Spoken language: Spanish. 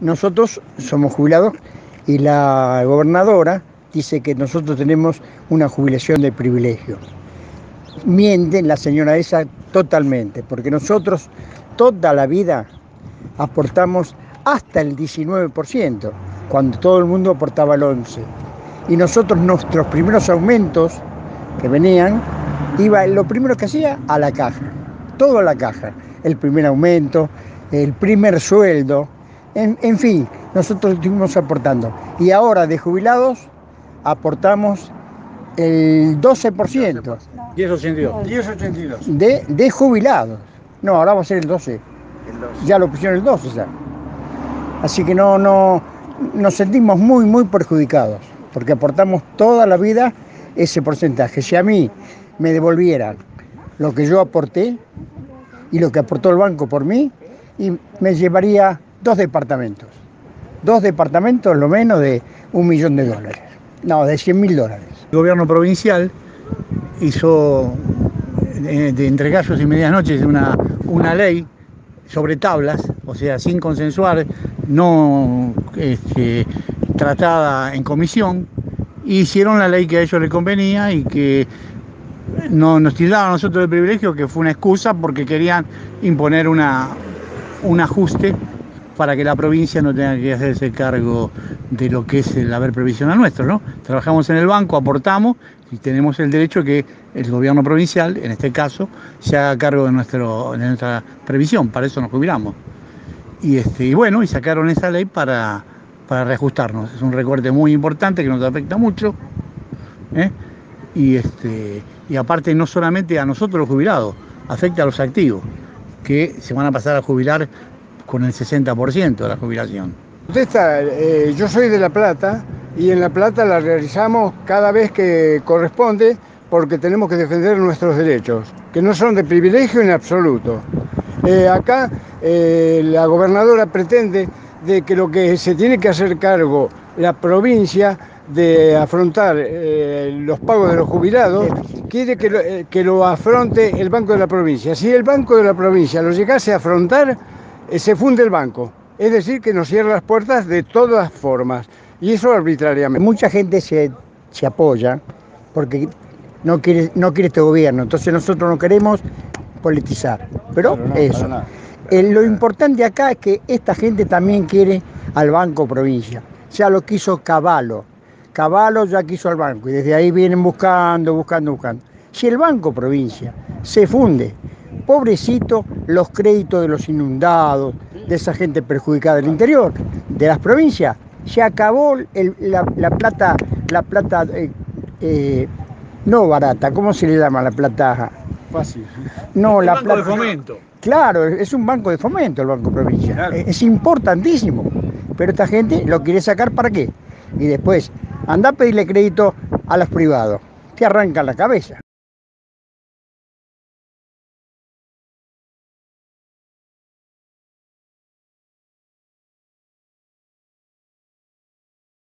nosotros somos jubilados y la gobernadora dice que nosotros tenemos una jubilación de privilegio. Miente la señora esa totalmente, porque nosotros toda la vida aportamos hasta el 19%, cuando todo el mundo aportaba el 11%. Y nosotros nuestros primeros aumentos que venían, iba lo primero que hacía a la caja, todo a la caja, el primer aumento, el primer sueldo, en, fin, nosotros estuvimos aportando. Y ahora de jubilados aportamos el 12%. 10,82. De, de jubilados. No, ahora va a ser el 12. Ya lo pusieron el 12 ya. Así que no, no, nos sentimos muy, muy perjudicados, porque aportamos toda la vida ese porcentaje. Si a mí me devolvieran lo que yo aporté y lo que aportó el banco por mí, y me llevaría dos departamentos. Dos departamentos, lo menos de un millón de dólares. No, de 100 mil dólares. El gobierno provincial hizo, eh, de entre gallos y medias noches, una, una ley sobre tablas, o sea, sin consensuar, no este, tratada en comisión, hicieron la ley que a ellos les convenía y que no, nos tildaban a nosotros de privilegio, que fue una excusa porque querían imponer una, un ajuste para que la provincia no tenga que hacerse cargo de lo que es el haber previsional nuestro, ¿no? Trabajamos en el banco, aportamos y tenemos el derecho que el gobierno provincial, en este caso, se haga cargo de, nuestro, de nuestra previsión, para eso nos jubilamos. Y, este, y bueno, y sacaron esa ley para, para reajustarnos. Es un recorte muy importante que nos afecta mucho. ¿eh? Y, este, y aparte no solamente a nosotros los jubilados, afecta a los activos, que se van a pasar a jubilar con el 60% de la jubilación. Eh, yo soy de La Plata y en La Plata la realizamos cada vez que corresponde porque tenemos que defender nuestros derechos, que no son de privilegio en absoluto. Eh, acá eh, la gobernadora pretende de que lo que se tiene que hacer cargo la provincia de afrontar los pagos de los jubilados, quiere que lo, que lo afronte el Banco de la Provincia. Si el Banco de la Provincia lo llegase a afrontar, se funde el banco. Es decir, que nos cierra las puertas de todas formas. Y eso arbitrariamente. Mucha gente se, se apoya porque no quiere, no quiere este gobierno. Entonces nosotros no queremos politizar. Pero eso. Eh, lo importante acá es que esta gente también quiere al Banco Provincia. Ya lo quiso Caballo. Caballo ya quiso al banco y desde ahí vienen buscando, buscando, buscando. Si el Banco Provincia se funde pobrecito los créditos de los inundados, de esa gente perjudicada del interior, de las provincias. Se acabó la, plata, la plata eh, eh, no barata, ¿cómo se le llama la plata? Fácil. No, la banco de fomento. Claro, es un banco de fomento el Banco Provincia. Es importantísimo. Pero esta gente lo quiere sacar para qué? Y después, anda a pedirle crédito a los privados. Te arrancan la cabeza.